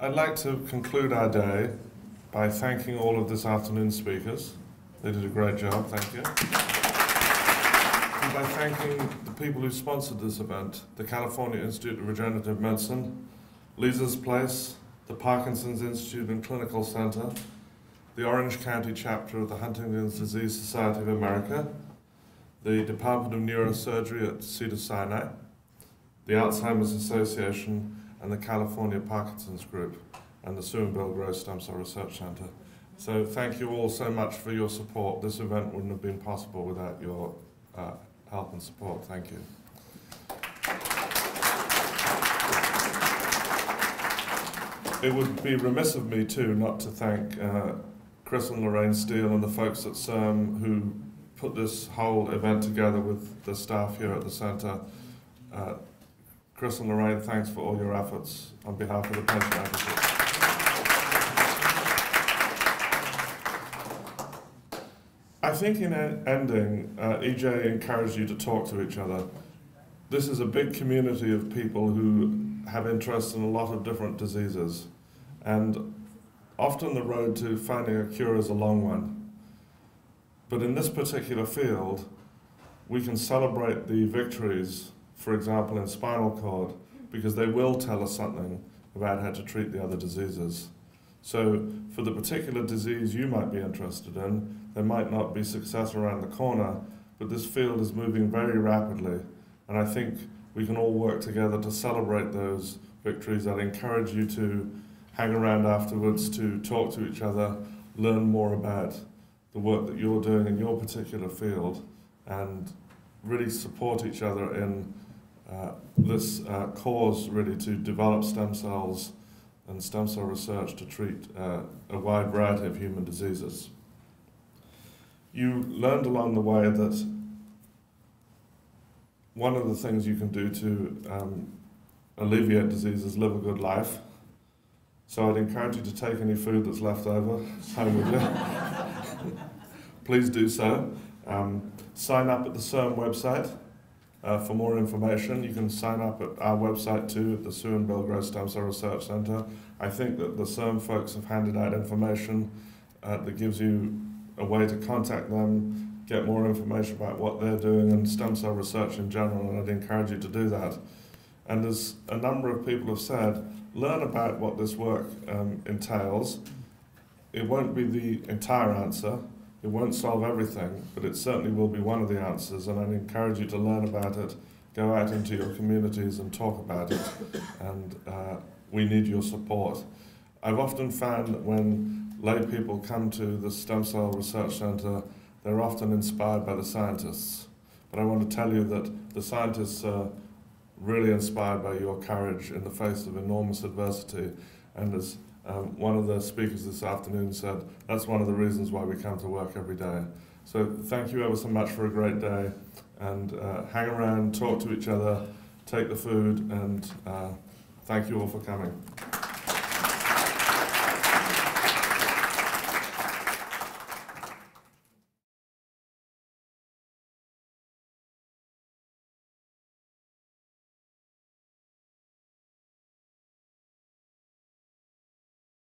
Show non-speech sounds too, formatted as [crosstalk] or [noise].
I'd like to conclude our day by thanking all of this afternoon's speakers. They did a great job, thank you. And by thanking the people who sponsored this event, the California Institute of Regenerative Medicine, Lisa's Place, the Parkinson's Institute and Clinical Center, the Orange County chapter of the Huntington's Disease Society of America, the Department of Neurosurgery at Cedars-Sinai, the Alzheimer's Association, and the California Parkinson's Group, and the Sue and Bill Gross Cell Research Center. So thank you all so much for your support. This event wouldn't have been possible without your uh, help and support. Thank you. It would be remiss of me too not to thank uh, Chris and Lorraine Steele and the folks at CIRM who put this whole event together with the staff here at the centre. Uh, Chris and Lorraine, thanks for all your efforts on behalf of the patient advocates. I think in ending, uh, EJ encouraged you to talk to each other. This is a big community of people who have interest in a lot of different diseases. And often the road to finding a cure is a long one. But in this particular field, we can celebrate the victories, for example, in spinal cord, because they will tell us something about how to treat the other diseases. So for the particular disease you might be interested in, there might not be success around the corner, but this field is moving very rapidly. And I think we can all work together to celebrate those victories. I'd encourage you to hang around afterwards to talk to each other, learn more about the work that you're doing in your particular field, and really support each other in this uh, cause really to develop stem cells and stem cell research to treat uh, a wide variety of human diseases. You learned along the way that one of the things you can do to um, alleviate disease is live a good life. So I'd encourage you to take any food that's left over [laughs] home with you. [laughs] Please do so. Um, sign up at the CIRM website uh, for more information. You can sign up at our website too, at the Sue and Gross Stem Cell Research Center. I think that the CIRM folks have handed out information uh, that gives you a way to contact them, get more information about what they're doing and stem cell research in general, and I'd encourage you to do that. And as a number of people have said, learn about what this work um, entails. It won't be the entire answer, it won't solve everything, but it certainly will be one of the answers, and I'd encourage you to learn about it, go out into your communities and talk about it, and uh, we need your support. I've often found that when lay people come to the Stem Cell Research Centre, they're often inspired by the scientists. But I want to tell you that the scientists are really inspired by your courage in the face of enormous adversity. And as um, one of the speakers this afternoon said, that's one of the reasons why we come to work every day. So thank you ever so much for a great day. And uh, hang around, talk to each other, take the food, and uh, thank you all for coming.